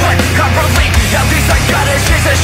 But can't relate Now these psychotic she's